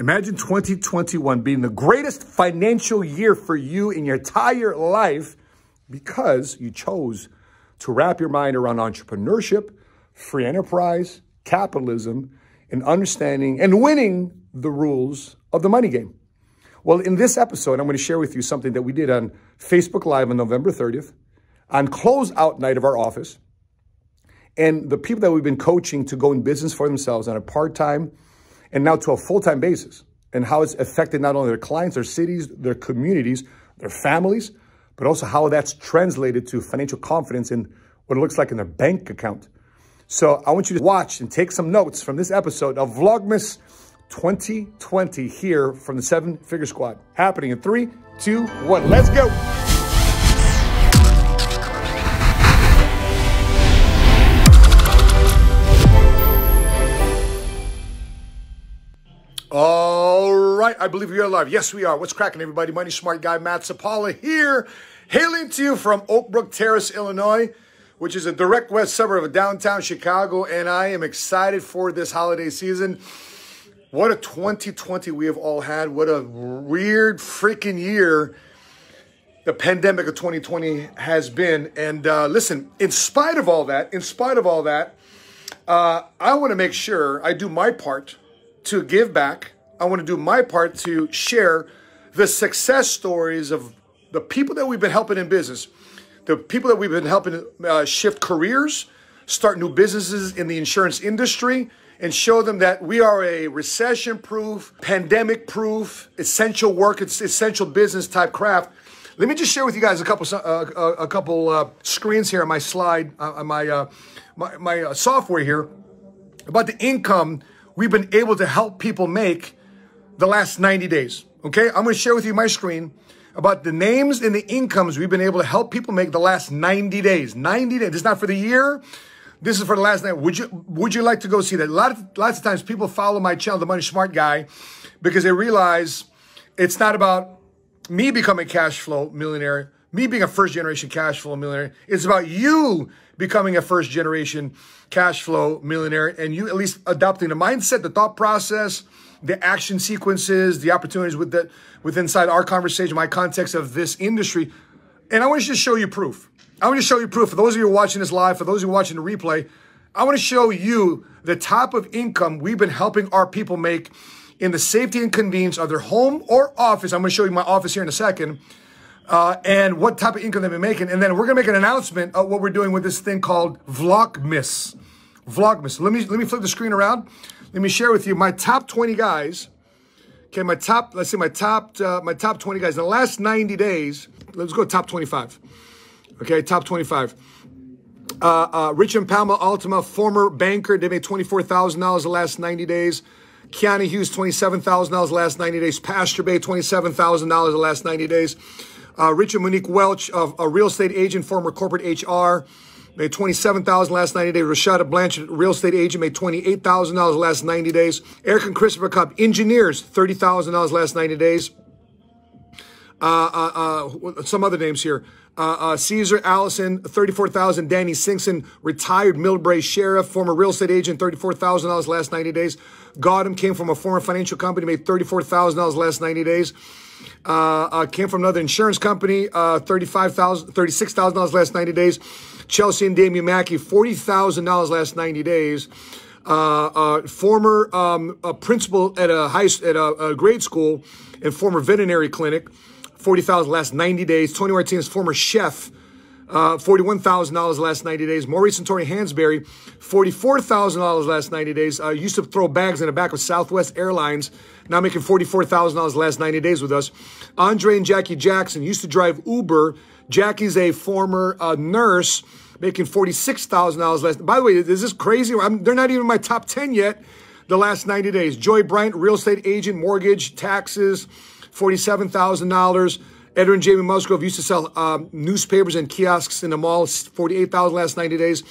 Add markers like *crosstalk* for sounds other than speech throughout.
Imagine 2021 being the greatest financial year for you in your entire life because you chose to wrap your mind around entrepreneurship, free enterprise, capitalism, and understanding and winning the rules of the money game. Well, in this episode, I'm going to share with you something that we did on Facebook Live on November 30th, on closeout night of our office. And the people that we've been coaching to go in business for themselves on a part time, and now to a full-time basis and how it's affected not only their clients, their cities, their communities, their families, but also how that's translated to financial confidence in what it looks like in their bank account. So I want you to watch and take some notes from this episode of Vlogmas 2020 here from the Seven Figure Squad. Happening in three, two, one. Let's go. Right, I believe are live. Yes, we are. What's cracking, everybody? Money Smart Guy Matt Sapaula here, hailing to you from Oakbrook Terrace, Illinois, which is a direct west suburb of downtown Chicago, and I am excited for this holiday season. What a 2020 we have all had. What a weird freaking year the pandemic of 2020 has been. And uh, listen, in spite of all that, in spite of all that, uh, I want to make sure I do my part to give back. I want to do my part to share the success stories of the people that we've been helping in business, the people that we've been helping uh, shift careers, start new businesses in the insurance industry, and show them that we are a recession proof, pandemic proof, essential work, essential business type craft. Let me just share with you guys a couple uh, a couple uh, screens here on my slide uh, on my uh, my, my uh, software here about the income we've been able to help people make the last 90 days. Okay, I'm going to share with you my screen about the names and the incomes we've been able to help people make the last 90 days. 90 days. This is not for the year. This is for the last night. Would you would you like to go see that? A lot of lots of times people follow my channel, The Money Smart Guy, because they realize it's not about me becoming cash flow millionaire, me being a first generation cash flow millionaire. It's about you becoming a first generation cash flow millionaire and you at least adopting the mindset, the thought process, the action sequences, the opportunities with that with inside our conversation, my context of this industry. And I want to just show you proof. I want to show you proof. For those of you watching this live, for those of you watching the replay, I want to show you the type of income we've been helping our people make in the safety and convenience of their home or office. I'm going to show you my office here in a second uh, and what type of income they've been making. And then we're gonna make an announcement of what we're doing with this thing called Vlogmas. Vlogmas. Let me let me flip the screen around. Let me share with you my top 20 guys. Okay, my top, let's see, my top uh, my top 20 guys in the last 90 days. Let's go top 25. Okay, top 25. Uh, uh, Richard Palma Ultima, former banker, they made $24,000 the last 90 days. Keanu Hughes, $27,000 the last 90 days. Pastor Bay, $27,000 the last 90 days. Uh, Richard Monique Welch, a real estate agent, former corporate HR, made 27000 last 90 days. Rashada Blanchard, real estate agent, made $28,000 last 90 days. Eric and Christopher Cup, engineers, $30,000 last 90 days. Uh, uh, uh, some other names here. Uh, uh, Caesar Allison, 34000 Danny Singson, retired Millbrae sheriff, former real estate agent, $34,000 last 90 days. Gotham came from a former financial company, made $34,000 last 90 days. Uh, uh, came from another insurance company, uh, $35,000, $36,000 last 90 days. Chelsea and Damian Mackey, $40,000 last 90 days. Uh, uh, former um, principal at a high at a, a, grade school and former veterinary clinic, 40,000 last 90 days. Tony Martinez, former chef, uh, $41,000 last 90 days. Maurice and Tori Hansberry, $44,000 last 90 days. Uh, used to throw bags in the back of Southwest Airlines, now making $44,000 last 90 days with us. Andre and Jackie Jackson used to drive Uber. Jackie's a former uh, nurse making $46,000 last. By the way, is this crazy? I'm, they're not even my top 10 yet the last 90 days. Joy Bryant, real estate agent, mortgage, taxes, $47,000. Edward and Jamie Musgrove used to sell um, newspapers and kiosks in the mall, 48000 last 90 days.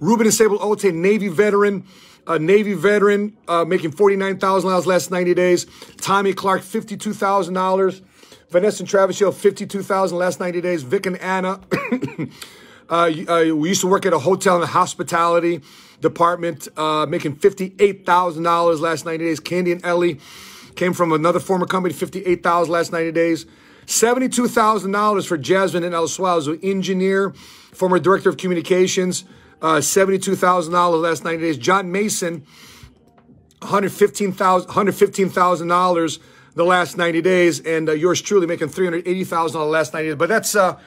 Ruben and Sable Ote, Navy veteran, a Navy veteran, uh, making $49,000 last 90 days. Tommy Clark, $52,000. Vanessa and Travis Hill, 52000 last 90 days. Vic and Anna, *coughs* uh, uh, we used to work at a hotel in the hospitality department, uh, making $58,000 last 90 days. Candy and Ellie, Came from another former company, 58000 last 90 days. $72,000 for Jasmine and El Suazo, engineer, former director of communications. Uh, $72,000 last 90 days. John Mason, $115,000 $115, the last 90 days. And uh, yours truly making $380,000 the last 90 days. But that's uh,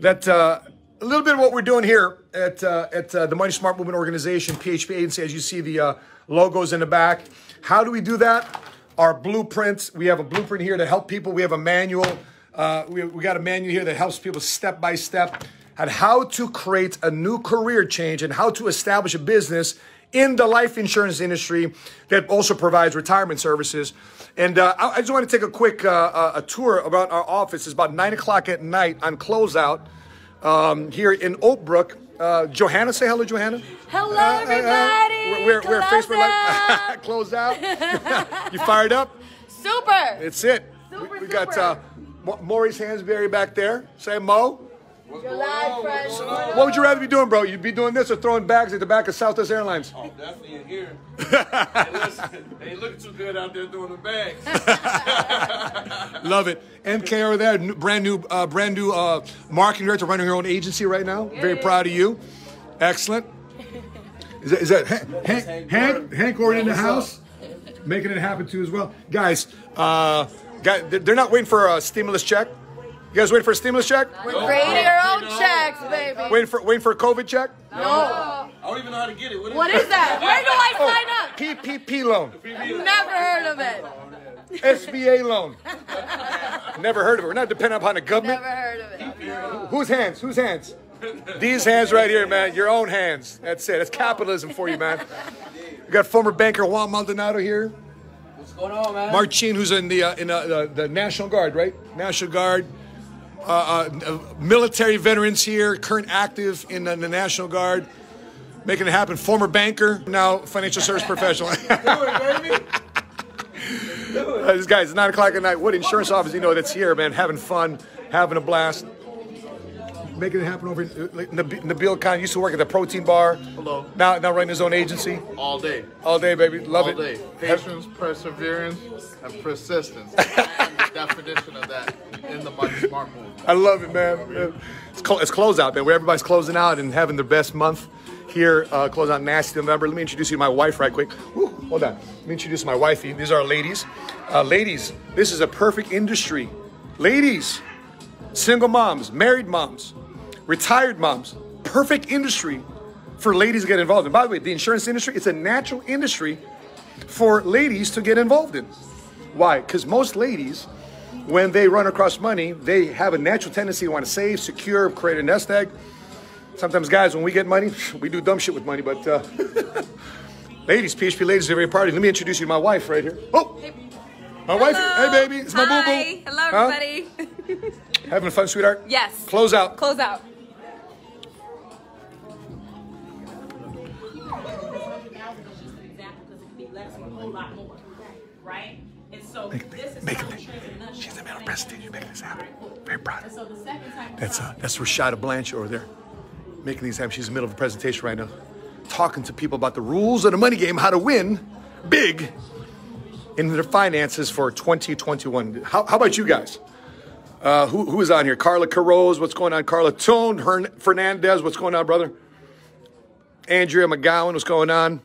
that uh, a little bit of what we're doing here at, uh, at uh, the Money Smart Movement Organization, PHP Agency, as you see the uh, logos in the back. How do we do that? Our blueprints. We have a blueprint here to help people. We have a manual. Uh, we, we got a manual here that helps people step by step on how to create a new career change and how to establish a business in the life insurance industry that also provides retirement services. And uh, I, I just want to take a quick uh, uh, a tour about our office. It's about nine o'clock at night on closeout um, here in Oakbrook. Uh, Johanna, say hello, Johanna. Hello, Uh, uh, everybody. we're, we're Close Facebook out. Live. Close out. *laughs* *laughs* you fired up? *laughs* Super. It's it. Super, we, we got super. uh, Mo- Maurice Hansberry back there. Say Mo. You're live. What would you rather be doing, bro? You'd be doing this or throwing bags at the back of Southwest Airlines? Oh, definitely in here. *laughs* hey, listen, they look too good out there doing the bags. *laughs* Love it. MK over there, n- brand new, uh, brand new uh, marketing director, running her own agency right now. Very proud of you. Excellent. Is that, is that Hank, Hank, Hank, Hank Gordon in the house? Making it happen too as well. Guys, uh, guys, they're not waiting for a stimulus check. You guys waiting for a stimulus check? We're creating our own checks, baby. Waiting for waiting for a COVID check? No. I don't even know how to get it. What is, What it? is that? Where do I oh, sign up? PPP loan, Never heard of it. SBA loan. Never heard of it. We're not dependent upon the government. Never heard of it. Whose hands? Whose hands? These hands right here, man. Your own hands. That's it. That's capitalism for you, man. We got former banker Juan Maldonado here. What's going on, man? Mark who's in the uh, in uh, the, the National Guard, right? National Guard. Uh, uh, military veterans here, current active in uh, the National Guard, making it happen. Former banker, now financial service *laughs* professional. Do it, baby. *laughs* Uh, this guy's nine o'clock at night. What insurance office you know that's here, man? Having fun, having a blast, making it happen over. here. Like Nab- Nabil Khan used to work at the protein bar. Hello. Now, now running his own agency All day. all day, baby. Love All it. All day. Patience, perseverance, and persistence. *laughs* the definition of that in the Money Smart movement. I love it, man. It's, clo- it's closeout, man. Where everybody's closing out and having their best month here. Uh, close out nasty November. Let me introduce you to my wife right quick. Woo, hold on. Let me introduce my wifey. These are our ladies. Uh, ladies, this is a perfect industry. Ladies, single moms, married moms, retired moms, perfect industry for ladies to get involved in. By the way, the insurance industry, it's a natural industry for ladies to get involved in. Why? Because most ladies, when they run across money, they have a natural tendency to want to save, secure, create a nest egg. Sometimes, guys, when we get money, *laughs* we do dumb shit with money. But uh, *laughs* ladies, PHP ladies, every party. Let me introduce you to my wife right here. Oh, my wife. Hey, baby, it's my boo boo. Hello, everybody. *laughs* Having fun, sweetheart. Yes. Close out. Close out. So this is make it- in a nutshell. She's the man of presentation. You're making this happen. Very proud. And so the second time That's uh, that's Rashada Blanche over there, making these happen. She's in the middle of a presentation right now, talking to people about the rules of the money game, how to win big in their finances for 2021. How, how about you guys? Uh, who, who is on here? Carla Carroz, what's going on? Carla Tone, Hern, Fernandez, what's going on, brother? Andrea McGowan, what's going on?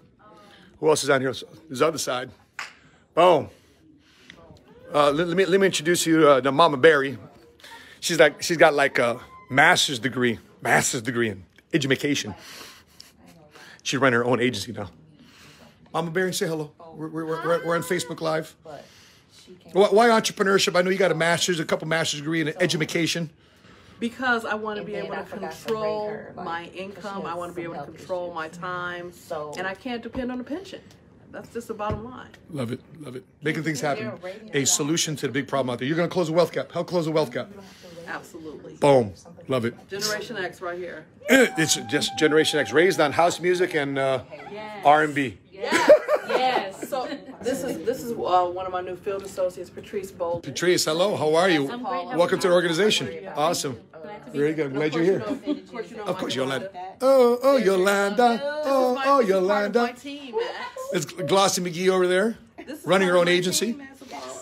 Who else is on here? This other side. Boom. Uh, let, let me let me introduce you uh, to Mama Barry. She's like she's got like a master's degree, master's degree in education. She's running her own agency now. Mama Barry, say hello. We're, we're, we're, we're on Facebook Live. Why, why entrepreneurship? I know you got a master's, a couple master's degree in education. Because I want to be able to control rate her, like, my 'cause income. I want to be able to control issues. my time. So- and I can't depend on a pension. That's just the bottom line. Love it, love it. Making things happen. They're A solution to the big problem out there. You're going to close a wealth gap. Help close a wealth gap. Absolutely. Boom. Love it. Generation X right here. It's just Generation X, raised on house music and uh, R&B. Yes. yes. So this is this is uh, one of my new field associates, Patrice Bold. Patrice, hello. How are you? I'm great. Welcome to the organization. Awesome. Very good. I'm glad you're here. Of course, you know Of my course, Yolanda. Yolanda. Oh, oh, Yolanda. Oh, My- oh, this is part of Yolanda. It's Glossy McGee over there, running her own agency.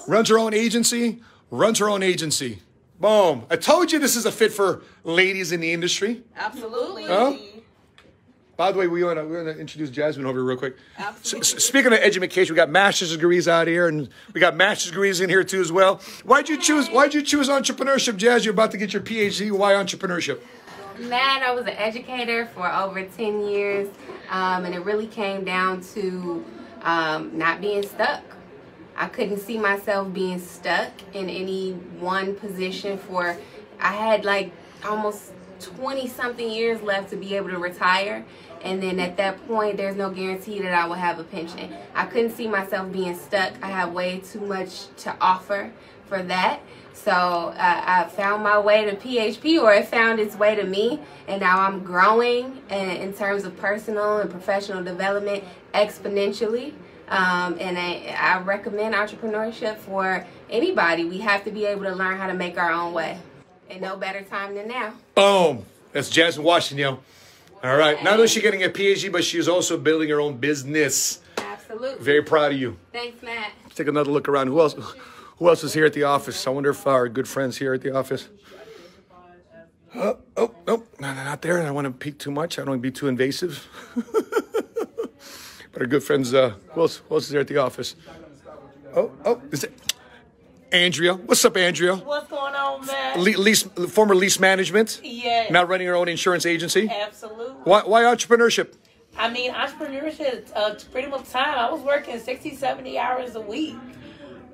Runs her own agency. Runs her own agency. Boom. I told you this is a fit for ladies in the industry. Absolutely. Huh? By the way, we want to gonna introduce Jasmine over here real quick. S- s- speaking of education, we got master's degrees out here, and we got master's degrees in here too as well. Why'd you choose? Why'd you choose entrepreneurship, Jazz? You're about to get your PhD. Why entrepreneurship? Man, I was an educator for over 10 years, um, and it really came down to um, not being stuck. I couldn't see myself being stuck in any one position for, I had like almost 20 something years left to be able to retire. And then at that point, there's no guarantee that I will have a pension. I couldn't see myself being stuck. I have way too much to offer for that. So uh, I found my way to PHP, or it found its way to me, and now I'm growing in, in terms of personal and professional development exponentially. Um, and I, I recommend entrepreneurship for anybody. We have to be able to learn how to make our own way, and no better time than now. Boom. That's Jasmine Washington. All right. Not only is she getting a PhD, but she's also building her own business. Absolutely. Very proud of you. Thanks, Matt. Let's take another look around. Who else? Who else is here at the office? I wonder if our good friends here at the office. Oh, *gasps* oh, oh, no, no, not there. I don't want to peek too much. I don't want to be too invasive. *laughs* but our good friends, uh, who else, who else is there at the office? Oh, oh, is it Andrea? What's up, Andrea? What's going on, man? Le- lease, former lease management. Yeah. Now running her own insurance agency. Absolutely. Why, why entrepreneurship? I mean, entrepreneurship, uh, pretty much time. I was working 60, 70 hours a week.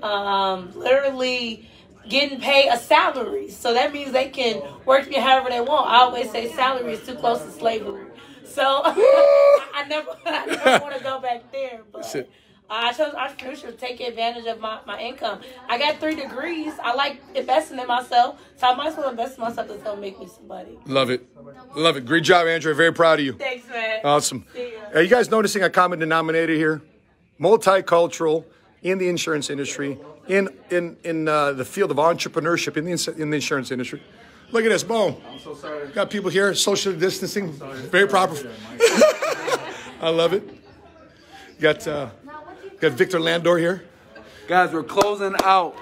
Um, literally getting paid a salary. So that means they can work me however they want. I always say salary is too close to slavery. So *laughs* I never, *laughs* I never want to go back there. But. I chose entrepreneurship to take advantage of my, my income. I got three degrees. I like investing in myself. So I might as well invest in myself that's going to make me somebody. Love it. Love it. Great job, Andrea. Very proud of you. Thanks, man. Awesome. Are you guys noticing a common denominator here? Multicultural in the insurance industry, in in in uh, the field of entrepreneurship in the ins- in the insurance industry. Look at this, boom. I'm so sorry. Got people here, social distancing, very proper. *laughs* I love it. Got uh, got Victor Landor here. Guys, we're closing out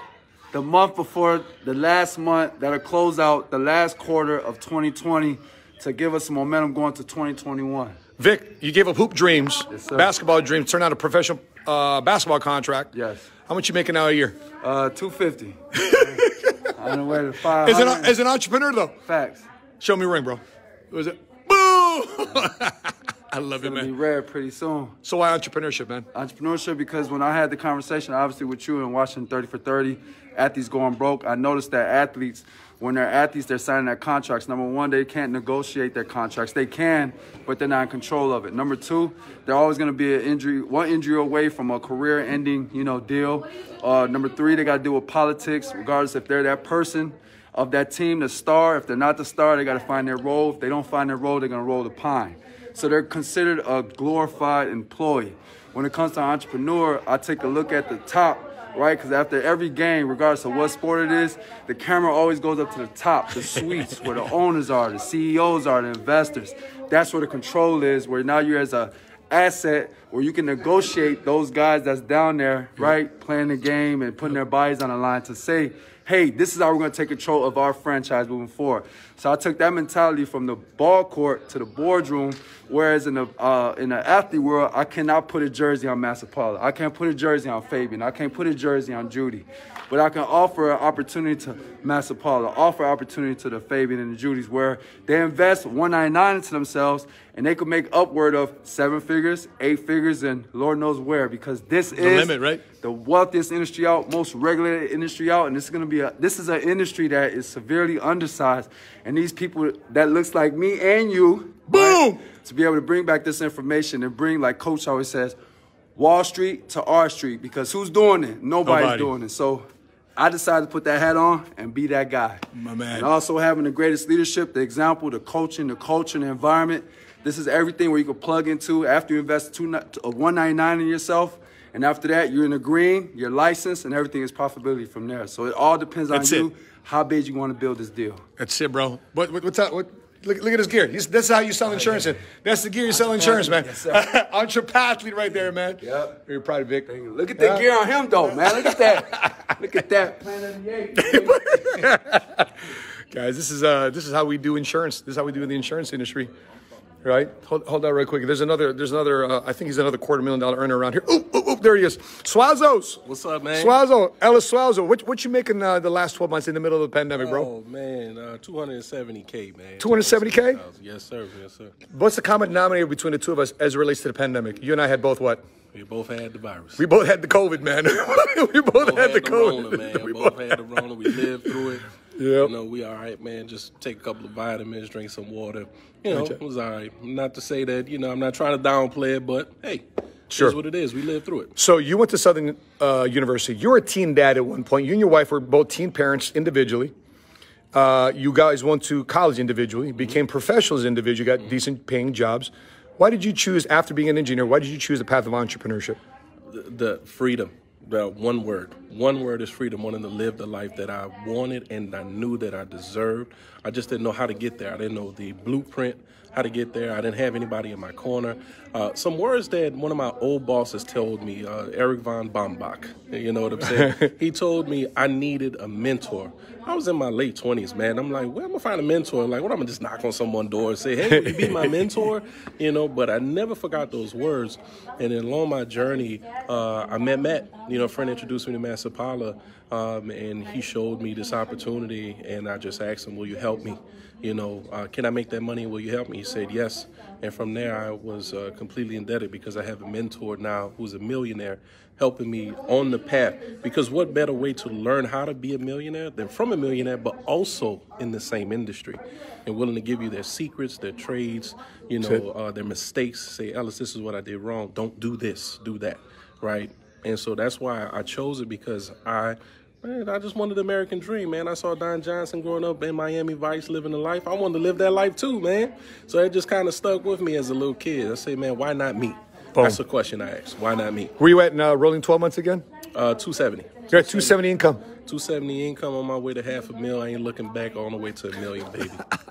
the month before the last month that'll close out the last quarter of 2020 to give us some momentum going to 2021. Vic, you gave up hoop dreams, sir. basketball dreams, turned out a professional uh, basketball contract. Yes. How much you making now a year? Uh, 250. *laughs* On the way to 500. As an, as an entrepreneur, though, Facts. show me ring, bro. Was it? Boo! *laughs* I love it, It'll be man. rare pretty soon. So why entrepreneurship, man? Entrepreneurship because when I had the conversation, obviously with you and watching 30 for 30, athletes going broke, I noticed that athletes, when they're athletes, they're signing their contracts. Number one, they can't negotiate their contracts. They can, but they're not in control of it. Number two, they're always going to be an injury, one injury away from a career-ending, you know, deal. Uh, number three, they got to deal with politics, regardless if they're that person of that team, the star. If they're not the star, they got to find their role. If they don't find their role, they're going to roll the pine. So they're considered a glorified employee. When it comes to entrepreneur, I take a look at the top, right? Because after every game, regardless of what sport it is, the camera always goes up to the top, the suites where the owners are, the CEOs are, the investors. That's where the control is, where now you're as a asset where you can negotiate those guys that's down there, right, playing the game and putting their bodies on the line to say, hey, this is how we're going to take control of our franchise moving forward. So I took that mentality from the ball court to the boardroom. Whereas in the uh, in the athlete world, I cannot put a jersey on Matt Sapaula. I can't put a jersey on Fabian. I can't put a jersey on Judy. But I can offer an opportunity to Matt Sapaula, offer opportunity to the Fabian and the Judys where they invest 199 into themselves and they could make upward of seven figures, eight figures, and Lord knows where because this is limit, right? the wealthiest industry out, most regulated industry out, and this is gonna be a this is an industry that is severely undersized. And these people that looks like me and you, Boom! to be able to bring back this information and bring, like Coach always says, Wall Street to our Street, because who's doing it? Nobody's Nobody. doing it. So I decided to put that hat on and be that guy. My man. And also having the greatest leadership, the example, the coaching, the culture, and the environment. This is everything where you can plug into after you invest two, uh, 199 in yourself. And after that, you're in the green, you're licensed, and everything is profitability from there. So it all depends That's on it. you, how big you want to build this deal. That's it, bro. What, what, what's that? What, look, look at his gear. He's, that's how you sell insurance. in. That's the gear you sell insurance, man. Yes. *laughs* Entrepathlete right there, man. Yep. Very proud of Vic. Look at the gear on him, though, man. Look at that. *laughs* Look at that. Planet of the Apes. *laughs* Guys, this is uh, this is how we do insurance. This is how we do in the insurance industry, right? Hold, hold that right quick. There's another. There's another. Uh, I think he's another quarter million dollar earner around here. Oh, oh, oh there he is. Suazos. What's up, man? Suazo, Ellis Suazo. What what you making uh, the last 12 months in the middle of the pandemic, bro? Oh man, uh, 270k, man. 270K? Yes, sir. Yes, sir. What's the common denominator between the two of us as it relates to the pandemic? You and I had both what? We both had the virus. We both had the COVID, man. *laughs* we both, both had, the Rona, COVID. man. *laughs* We both had the Rona. We lived through it. Yep. You know, we all right, man. Just take a couple of vitamins, drink some water. You know, it was all right. Not to say that, you know, I'm not trying to downplay it, but hey, Sure. it's what it is. We lived through it. So you went to Southern uh, University. You were a teen dad at one point. You and your wife were both teen parents individually. Uh, you guys went to college individually, became professionals individually, got decent paying jobs. Why did you choose, after being an engineer, why did you choose the path of entrepreneurship? the, the freedom. The one word. One word is freedom. Wanting to live the life that I wanted and I knew that I deserved. I just didn't know how to get there. I didn't know the blueprint, how to get there. I didn't have anybody in my corner. Uh, some words that one of my old bosses told me, uh, Eric von Bombach. You know what I'm saying? *laughs* he told me I needed a mentor. I was in my late 20s, man. I'm like, where am I gonna find a mentor? Like, what? I'm gonna just knock on someone's door and say, hey, will you be my *laughs* mentor? You know, but I never forgot those words. And then along my journey, uh, I met Matt. You know, a friend introduced me to Matt Sapaula, um, and he showed me this opportunity. And I just asked him, will you help me? You know, uh, can I make that money? Will you help me? He said yes. And from there, I was uh, completely indebted because I have a mentor now who's a millionaire helping me on the path. Because what better way to learn how to be a millionaire than from a millionaire, but also in the same industry and willing to give you their secrets, their trades, you know, uh, their mistakes. Say, Ellis, this is what I did wrong. Don't do this, do that, right? And so that's why I chose it because I. Man, I just wanted the American dream, man. I saw Don Johnson growing up in Miami Vice, living the life. I wanted to live that life too, man. So it just kind of stuck with me as a little kid. I say, man, why not me? That's the question I asked. Why not me? Were you at uh, rolling 12 months again? Uh, 270. You're at 270 income. 270 income on my way to half a mil. I ain't looking back on the way to a million, baby.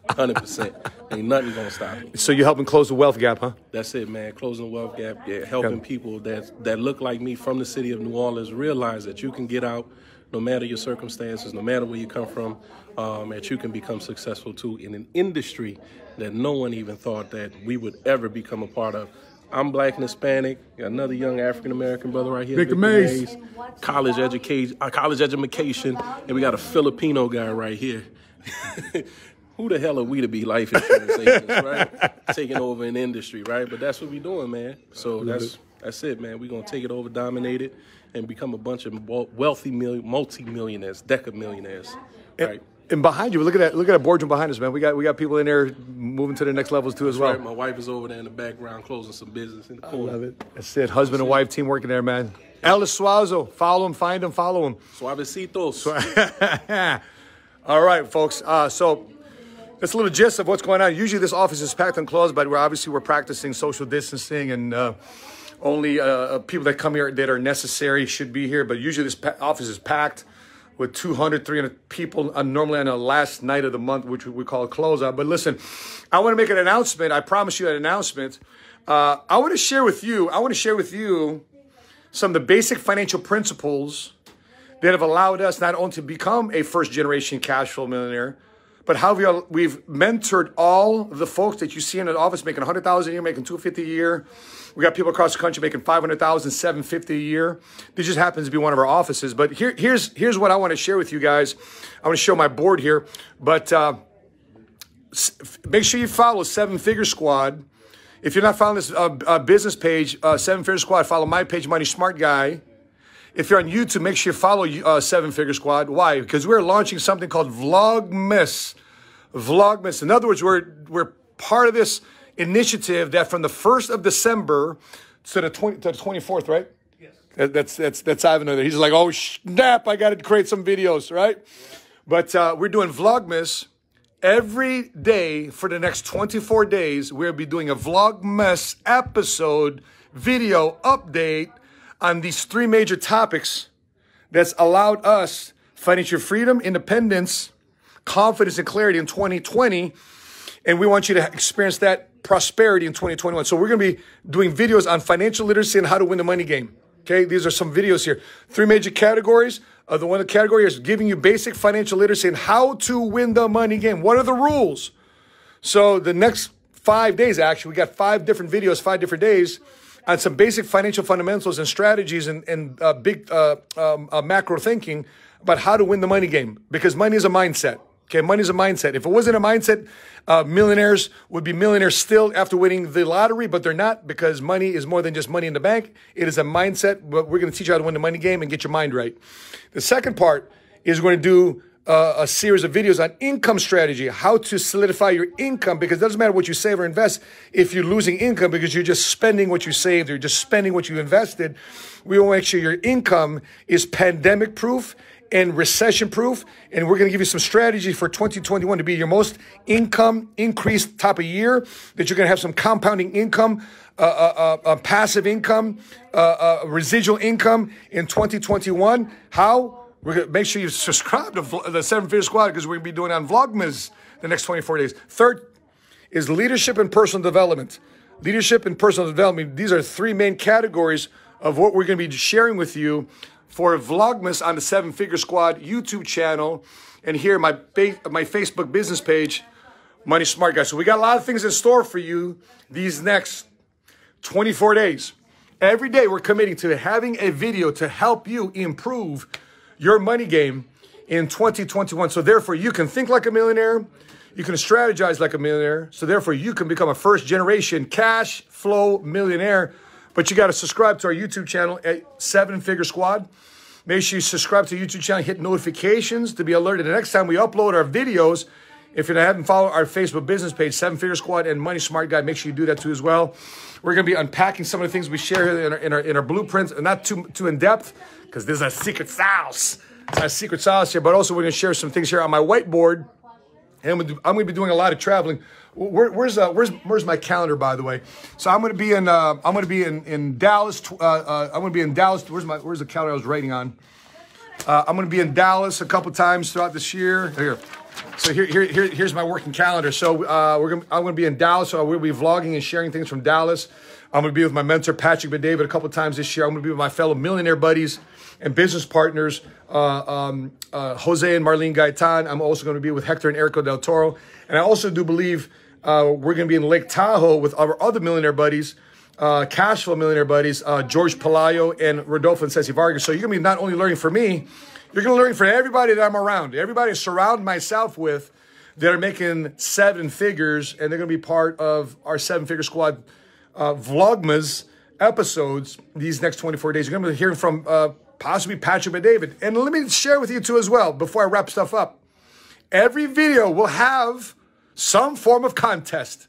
100%. Ain't nothing gonna stop me. So you're helping close the wealth gap, huh? That's it, man. Closing the wealth gap, yeah, helping Yeah. people that that look like me from the city of New Orleans realize that you can get out, no matter your circumstances, no matter where you come from, um, that you can become successful too in an industry that no one even thought that we would ever become a part of. I'm black and Hispanic. Got another young African American brother right here, Victor Victor Mays. college education, uh, college education, and we got a Filipino guy right here. *laughs* Who the hell are we to be life insurance agents, right? *laughs* Taking over an industry, right? But that's what we doing, man. So that's that's it, man. We're gonna take it over, dominate it, and become a bunch of wealthy multi-millionaires, deca millionaires, right? And behind you, look at that. Look at that boardroom behind us, man. We got we got people in there moving to the next levels too as well. Right, my wife is over there in the background closing some business in the corner. I Love it. That's it. Husband and wife team working there, man. Ellis Suazo. Follow him, find him, follow him. Suavecitos. *laughs* All right, folks. Uh, so that's a little gist of what's going on. Usually this office is packed and closed, but we're obviously we're practicing social distancing and uh, only uh, people that come here that are necessary should be here. But usually this office is packed with 200, 300 people uh, normally on the last night of the month, which we call closeout. But listen, I want to make an announcement. I promise you an announcement. Uh, I want to share with you, I want to share with you some of the basic financial principles that have allowed us not only to become a first generation cash flow millionaire, but how we are, we've mentored all the folks that you see in the office making 100000 a year, making 250 a year. We got people across the country making 500000 750 a year. This just happens to be one of our offices. But here, here's, here's what I want to share with you guys. I want to show my board here. But uh, make sure you follow Seven Figure Squad. If you're not following this uh, uh, business page, uh, Seven Figure Squad, follow my page, Money Smart Guy. If you're on YouTube, make sure you follow uh, Seven Figure Squad. Why? Because we're launching something called Vlogmas. Vlogmas. In other words, we're we're part of this initiative that from the first of December to the 20, to the 24th, right? Yes. That's that's that's Ivan there. He's like, oh snap! I got to create some videos, right? But uh, we're doing Vlogmas every day for the next 24 days. We'll be doing a Vlogmas episode video update on these three major topics that's allowed us financial freedom, independence, confidence, and clarity in 2020. And we want you to experience that prosperity in 2021. So we're going to be doing videos on financial literacy and how to win the money game. Okay, these are some videos here. Three major categories. Uh, the one category is giving you basic financial literacy and how to win the money game. What are the rules? So the next five days, actually, we got five different videos, five different days on some basic financial fundamentals and strategies and, and uh, big uh, um, uh, macro thinking about how to win the money game because money is a mindset. Okay, money is a mindset. If it wasn't a mindset, uh, millionaires would be millionaires still after winning the lottery, but they're not because money is more than just money in the bank. It is a mindset. But we're going to teach you how to win the money game and get your mind right. The second part is we're going to do uh, a series of videos on income strategy, how to solidify your income, because it doesn't matter what you save or invest if you're losing income because you're just spending what you saved or just spending what you invested. We want to make sure your income is pandemic proof and recession proof. And we're going to give you some strategy for 2021 to be your most income increased type of year, that you're going to have some compounding income. Uh, uh, uh, passive income, uh, uh, residual income in 2021. How? We're gonna make sure you subscribe to the Seven Figure Squad because we're gonna be doing on Vlogmas the next 24 days. Third is leadership and personal development. Leadership and personal development. These are three main categories of what we're gonna be sharing with you for Vlogmas on the Seven Figure Squad YouTube channel and here my my Facebook business page, Money Smart Guy. So we got a lot of things in store for you these next 24 days. Every day we're committing to having a video to help you improve your money game in 2021. So therefore, you can think like a millionaire. You can strategize like a millionaire. So therefore, you can become a first generation cash flow millionaire. But you got to subscribe to our YouTube channel at Seven Figure Squad. Make sure you subscribe to YouTube channel, hit notifications to be alerted the next time we upload our videos. If you haven't followed our Facebook business page, Seven Figure Squad and Money Smart Guy, make sure you do that too as well. We're going to be unpacking some of the things we share here in our, in our, in our blueprints, and not too, too in depth, because this is a secret sauce. It's our secret sauce here, but also we're going to share some things here on my whiteboard. And I'm going to be doing a lot of traveling. Where, where's uh, where's where's my calendar, by the way? So I'm going to be in uh, I'm going to be in in Dallas. Uh, uh, I'm going to be in Dallas. Where's my where's the calendar I was writing on? Uh, I'm going to be in Dallas a couple times throughout this year. Here. So here, here, here, here's my working calendar. So uh, we're gonna, I'm going to be in Dallas. So we'll be vlogging and sharing things from Dallas. I'm going to be with my mentor Patrick Bet-David a couple times this year. I'm going to be with my fellow millionaire buddies and business partners, uh, um, uh, Jose and Marlene Gaitan. I'm also going to be with Hector and Erico Del Toro. And I also do believe uh, we're going to be in Lake Tahoe with our other millionaire buddies, uh, millionaire buddies, uh, George Palayo and Rodolfo and Ceci Vargas. So you're going to be not only learning from me, you're going to learn from everybody that I'm around, everybody I surround myself with that are making seven figures, and they're going to be part of our seven figure squad uh, Vlogmas episodes these next 24 days. You're going to be hearing from uh, possibly Patrick Bet-David. And let me share with you too as well before I wrap stuff up. Every video will have some form of contest.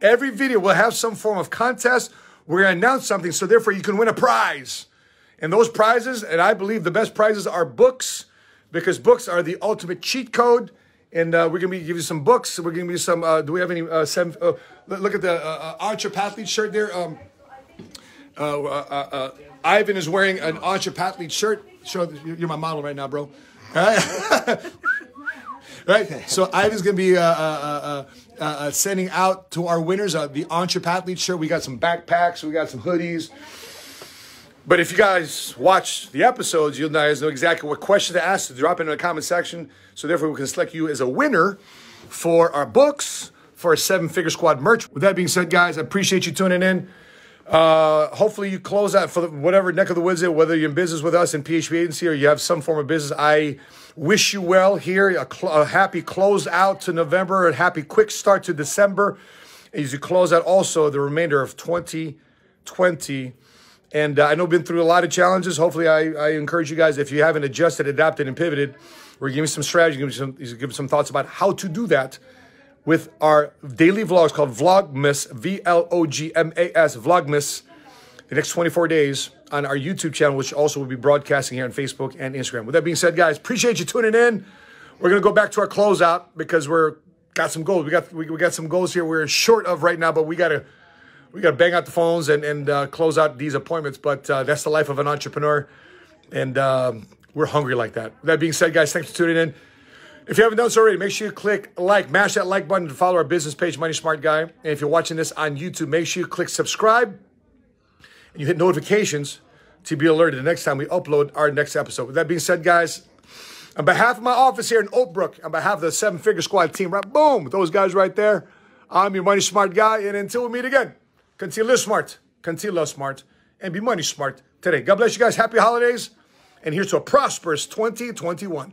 Every video will have some form of contest. We're going to announce something, so therefore you can win a prize. And those prizes, and I believe the best prizes are books, because books are the ultimate cheat code. And uh, we're going to be give you some books. We're going to give you some. Uh, do we have any? Uh, seven, uh, look at the uh, uh Archer shirt there. Um, uh, uh, Ivan is wearing an Archer Pathlete shirt. Show you're my model right now, bro. *laughs* right? So Ivan's going to be sending out to our winners the Archer shirt. We got some backpacks. We got some hoodies. But if you guys watch the episodes, you'll guys know exactly what question to ask to drop it in the comment section. So therefore, we can select you as a winner for our books, for our Seven Figure Squad merch. With that being said, guys, I appreciate you tuning in. Uh, hopefully you close out for the, whatever neck of the woods, it whether you're in business with us in PHP agency or you have some form of business. I wish you well here. A, a happy close out to November, a happy quick start to December as you close out also the remainder of 2020. And uh, I know we've been through a lot of challenges. Hopefully, I, I encourage you guys, if you haven't adjusted, adapted, and pivoted, we're giving some strategy, giving some, giving some thoughts about how to do that with our daily vlogs called Vlogmas, V L O G M A S, Vlogmas, the next 24 days on our YouTube channel, which also will be broadcasting here on Facebook and Instagram. With that being said, guys, appreciate you tuning in. We're going to go back to our closeout because we're got some goals. We got we, we got some goals here we're short of right now, but we got to we got to bang out the phones and, and uh, close out these appointments. But uh, that's the life of an entrepreneur. And um, we're hungry like that. That being said, guys, thanks for tuning in. If you haven't done so already, make sure you click like, mash that like button to follow our business page, Money Smart Guy. And if you're watching this on YouTube, make sure you click subscribe and you hit notifications to be alerted the next time we upload our next episode. With that being said, guys, on behalf of my office here in Oakbrook, on behalf of the Seven Figure Squad team, right? Boom, those guys right there. I'm your money smart guy, and until we meet again, continue to live smart, continue to love smart, and be money smart today. God bless you guys. Happy holidays, and here's to a prosperous 2021.